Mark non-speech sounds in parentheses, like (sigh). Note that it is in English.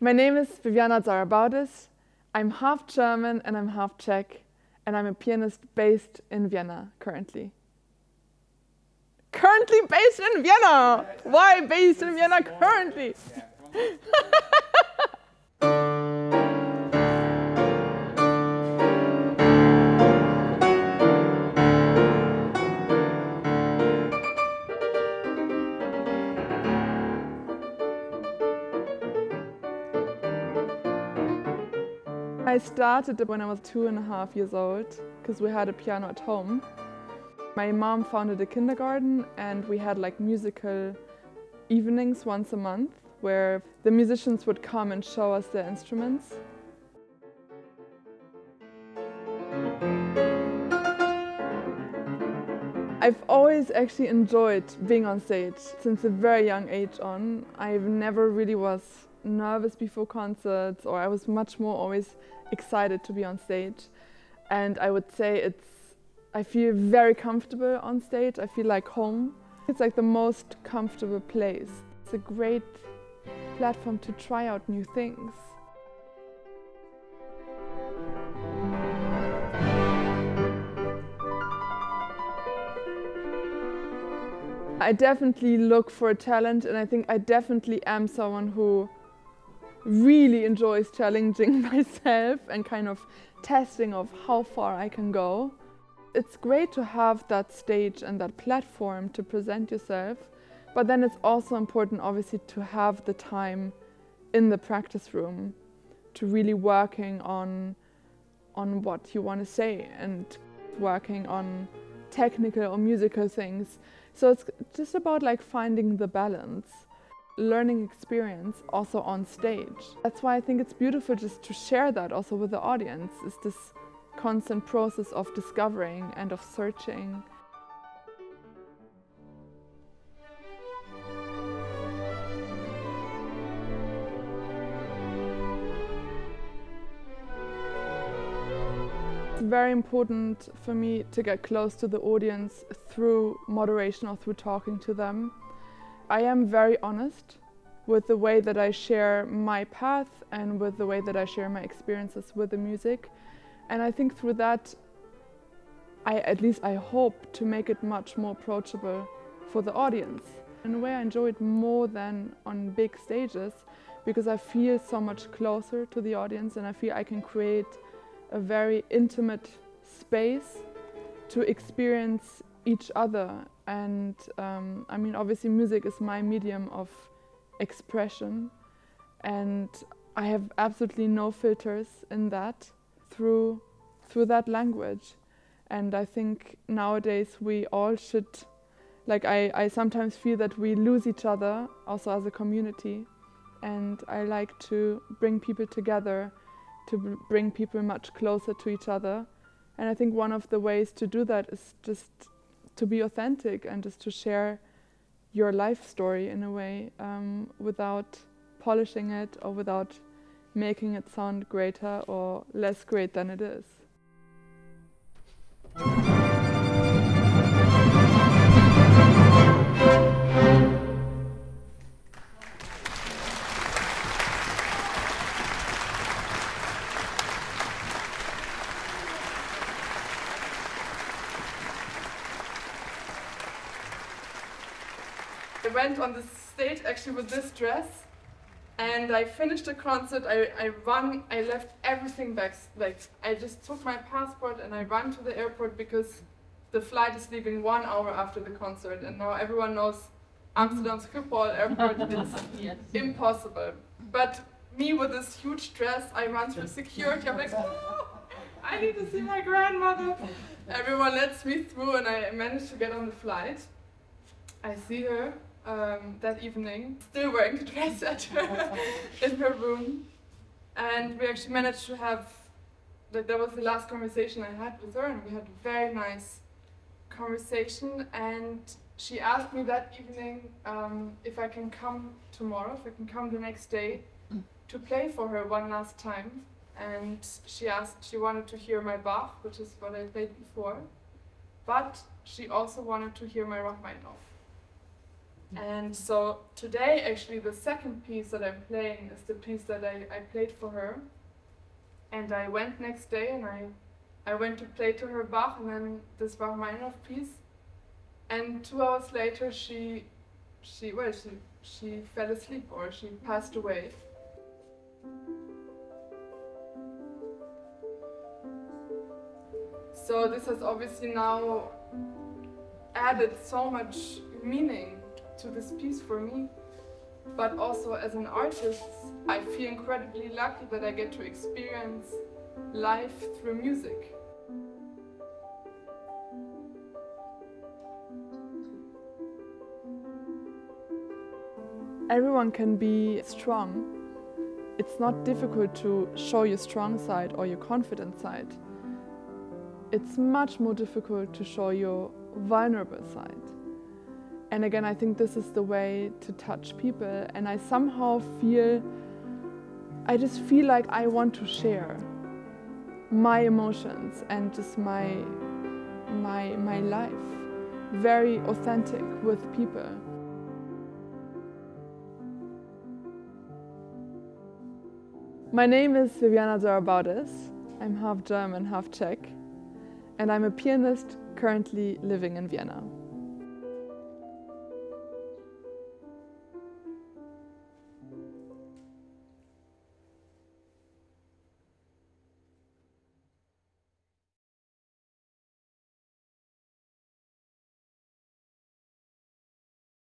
My name is Viviana-Zarah Baudis. I'm half German and I'm half Czech, and I'm a pianist based in Vienna currently. Currently based in Vienna! Why based in Vienna currently? (laughs) I started when I was two and a half years old because we had a piano at home. My mom founded a kindergarten and we had like musical evenings once a month where the musicians would come and show us their instruments. I've always actually enjoyed being on stage since a very young age on. I've never really was nervous before concerts or I was much more always excited to be on stage. And I would say it's, I feel very comfortable on stage. I feel like home. It's like the most comfortable place. It's a great platform to try out new things. I definitely look for a talent and I think I definitely am someone who really enjoys challenging (laughs) myself and kind of testing of how far I can go. It's great to have that stage and that platform to present yourself, but then it's also important obviously to have the time in the practice room to really working on on what you want to say and working on technical or musical things. So it's just about like finding the balance. Learning experience also on stage. That's why I think it's beautiful just to share that also with the audience. Is this constant process of discovering and of searching. It's very important for me to get close to the audience through moderation or through talking to them. I am very honest with the way that I share my path and with the way that I share my experiences with the music. And I think through that, I at least I hope to make it much more approachable for the audience. In a way, I enjoy it more than on big stages because I feel so much closer to the audience and I feel I can create a very intimate space to experience each other. And um, I mean, obviously, music is my medium of expression, and I have absolutely no filters in that through through that language. And I think nowadays we all should, like, I, I sometimes feel that we lose each other also as a community. And I like to bring people together to bring people much closer to each other. And I think one of the ways to do that is just to be authentic and just to share your life story in a way um, without polishing it or without making it sound greater or less great than it is. Went on the stage actually with this dress and I finished the concert. I, I run, I left everything back. Like I just took my passport and I ran to the airport because the flight is leaving one hour after the concert and now everyone knows Amsterdam Schiphol airport (laughs) is yes. impossible. But me with this huge dress, I run through security. I'm like, oh, I need to see my grandmother. Everyone lets me through and I managed to get on the flight. I see her um, that evening, still wearing the dress at her (laughs) in her room. And we actually managed to have, like, that was the last conversation I had with her, and we had a very nice conversation. And she asked me that evening um, if I can come tomorrow, if I can come the next day to play for her one last time. And she asked, she wanted to hear my Bach, which is what I played before, but she also wanted to hear my Rachmaninoff. And so today, actually, the second piece that I'm playing is the piece that I, I played for her. And I went next day and I, I went to play to her Bach and then this Rachmaninoff piece. And two hours later, she, she, well, she, she fell asleep or she passed away. So this has obviously now added so much meaning to this piece for me. But also as an artist, I feel incredibly lucky that I get to experience life through music. Everyone can be strong. It's not difficult to show your strong side or your confident side. It's much more difficult to show your vulnerable side. And again, I think this is the way to touch people. And I somehow feel, I just feel like I want to share my emotions and just my, my, my life very authentic with people. My name is Viviana-Zarah I'm half German, half Czech, and I'm a pianist currently living in Vienna.